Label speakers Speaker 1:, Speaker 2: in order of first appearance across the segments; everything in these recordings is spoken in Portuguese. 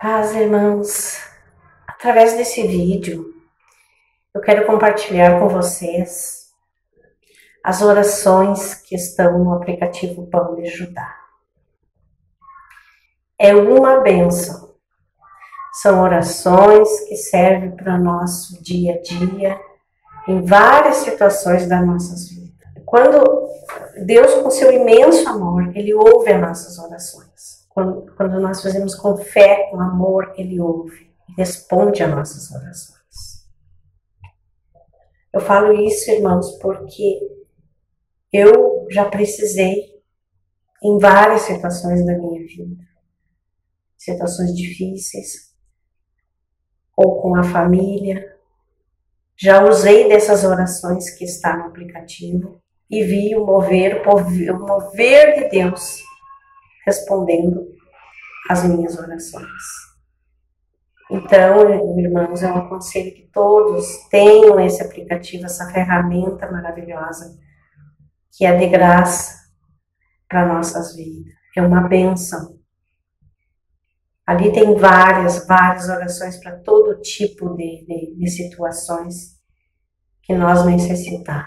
Speaker 1: Paz, irmãos. Através desse vídeo, eu quero compartilhar com vocês as orações que estão no aplicativo Pão de Judá. É uma benção. São orações que servem para o nosso dia a dia, em várias situações das nossas vidas. Quando Deus, com seu imenso amor, Ele ouve as nossas orações. Quando, quando nós fazemos com fé, com amor, Ele ouve e responde às nossas orações. Eu falo isso, irmãos, porque eu já precisei em várias situações da minha vida. Situações difíceis, ou com a família. Já usei dessas orações que está no aplicativo e vi o mover, o mover de Deus respondendo às minhas orações. Então, irmãos, eu aconselho que todos tenham esse aplicativo, essa ferramenta maravilhosa, que é de graça para nossas vidas. É uma benção. Ali tem várias, várias orações para todo tipo de, de, de situações que nós necessitamos.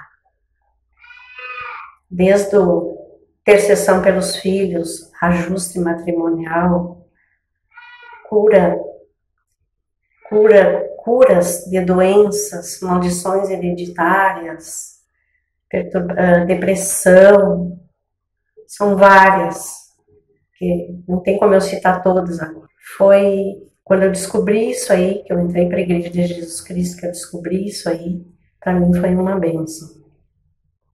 Speaker 1: Desde o intercessão pelos filhos, ajuste matrimonial, cura cura, curas de doenças, maldições hereditárias, ah, depressão, são várias, que não tem como eu citar todas agora. Foi quando eu descobri isso aí, que eu entrei para a Igreja de Jesus Cristo, que eu descobri isso aí, para mim foi uma benção.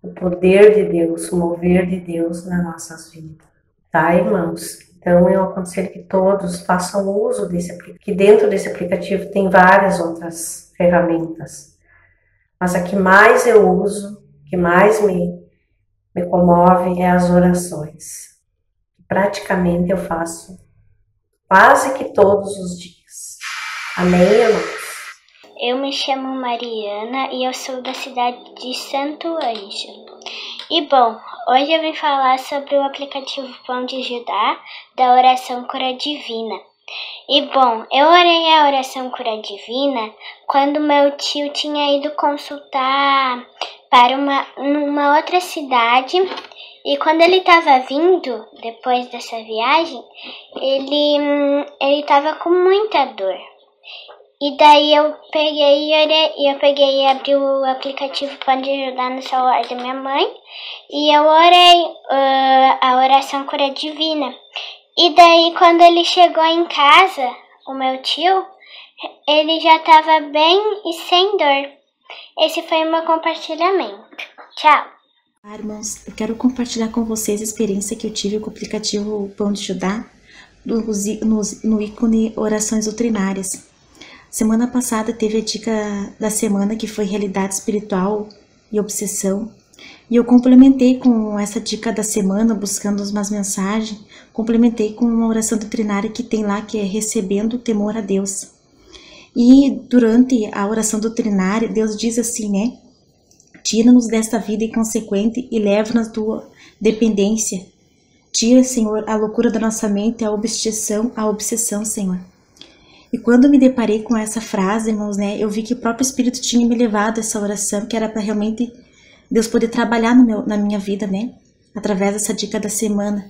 Speaker 1: O poder de Deus, o mover de Deus nas nossas vidas. Tá, irmãos? Então, eu aconselho que todos façam uso desse aplicativo, que dentro desse aplicativo tem várias outras ferramentas. Mas a que mais eu uso, que mais me, me comove, é as orações. Praticamente eu faço quase que todos os dias. Amém, irmãos?
Speaker 2: Eu me chamo Mariana e eu sou da cidade de Santo Ângelo. E bom, Hoje eu vim falar sobre o aplicativo Pão de Judá da oração cura divina. E bom, eu orei a oração cura divina quando meu tio tinha ido consultar para uma numa outra cidade e quando ele estava vindo depois dessa viagem, ele hum, ele estava com muita dor. E daí eu peguei e eu peguei e abri o aplicativo Pode Ajudar no celular da minha mãe e eu orei uh, a oração cura divina. E daí quando ele chegou em casa, o meu tio, ele já estava bem e sem dor. Esse foi o meu compartilhamento. Tchau!
Speaker 3: Ah, irmãos, eu quero compartilhar com vocês a experiência que eu tive com o aplicativo Pão de Ajudar no, no, no ícone Orações Doutrinárias. Semana passada teve a dica da semana que foi realidade espiritual e obsessão. E eu complementei com essa dica da semana, buscando umas mensagens, complementei com uma oração doutrinária que tem lá, que é recebendo o temor a Deus. E durante a oração doutrinária, Deus diz assim, né? Tira-nos desta vida inconsequente e leva-nos à tua dependência. Tira, Senhor, a loucura da nossa mente, a obsessão, a obsessão, Senhor. E quando me deparei com essa frase, irmãos, né, eu vi que o próprio Espírito tinha me levado essa oração, que era para realmente Deus poder trabalhar meu, na minha vida, né, através dessa dica da semana.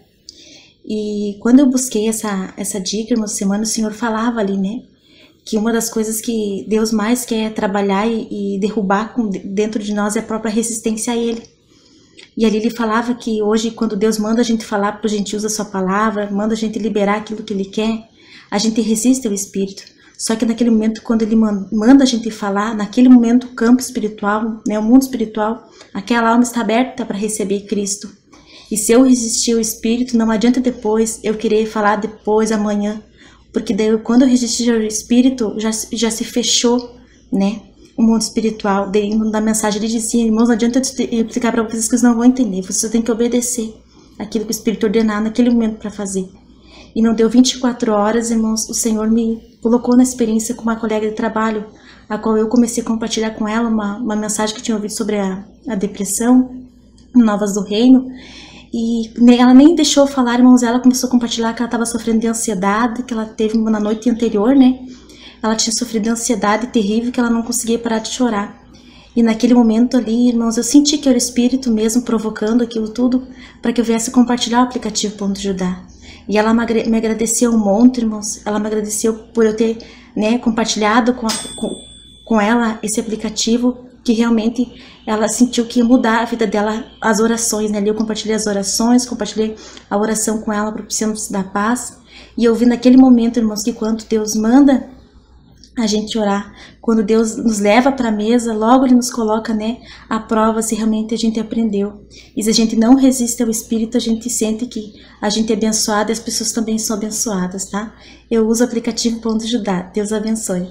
Speaker 3: E quando eu busquei essa, essa dica, irmãos, semana, o Senhor falava ali, né, que uma das coisas que Deus mais quer trabalhar e, e derrubar com, dentro de nós é a própria resistência a Ele. E ali ele falava que hoje, quando Deus manda a gente falar para gente usa a sua palavra, manda a gente liberar aquilo que Ele quer, a gente resiste ao espírito. Só que naquele momento, quando ele manda a gente falar, naquele momento o campo espiritual, né, o mundo espiritual, aquela alma está aberta para receber Cristo. E se eu resistir ao espírito, não adianta depois eu querer falar depois, amanhã, porque daí quando eu resistir ao espírito, já, já se fechou, né, o mundo espiritual. Daí na mensagem ele dizia, irmãos, não adianta eu explicar para vocês que vocês não vão entender, vocês têm que obedecer aquilo que o espírito ordenar naquele momento para fazer. E não deu 24 horas, irmãos, o Senhor me colocou na experiência com uma colega de trabalho, a qual eu comecei a compartilhar com ela uma, uma mensagem que tinha ouvido sobre a, a depressão, Novas do Reino. E ela nem deixou falar, irmãos, ela começou a compartilhar que ela estava sofrendo de ansiedade, que ela teve na noite anterior, né? Ela tinha sofrido de ansiedade terrível, que ela não conseguia parar de chorar. E naquele momento ali, irmãos, eu senti que era o Espírito mesmo provocando aquilo tudo para que eu viesse compartilhar o aplicativo Ponto Ajudar. E ela me agradeceu um monte, irmãos. Ela me agradeceu por eu ter né, compartilhado com, a, com, com ela esse aplicativo, que realmente ela sentiu que ia mudar a vida dela, as orações, né? Eu compartilhei as orações, compartilhei a oração com ela, propiciando-se da paz. E eu vi naquele momento, irmãos, que quando Deus manda a gente orar, quando Deus nos leva para a mesa, logo Ele nos coloca, né, a prova se realmente a gente aprendeu. E se a gente não resiste ao Espírito, a gente sente que a gente é abençoado e as pessoas também são abençoadas, tá? Eu uso o aplicativo Ponto Ajudar. Deus abençoe.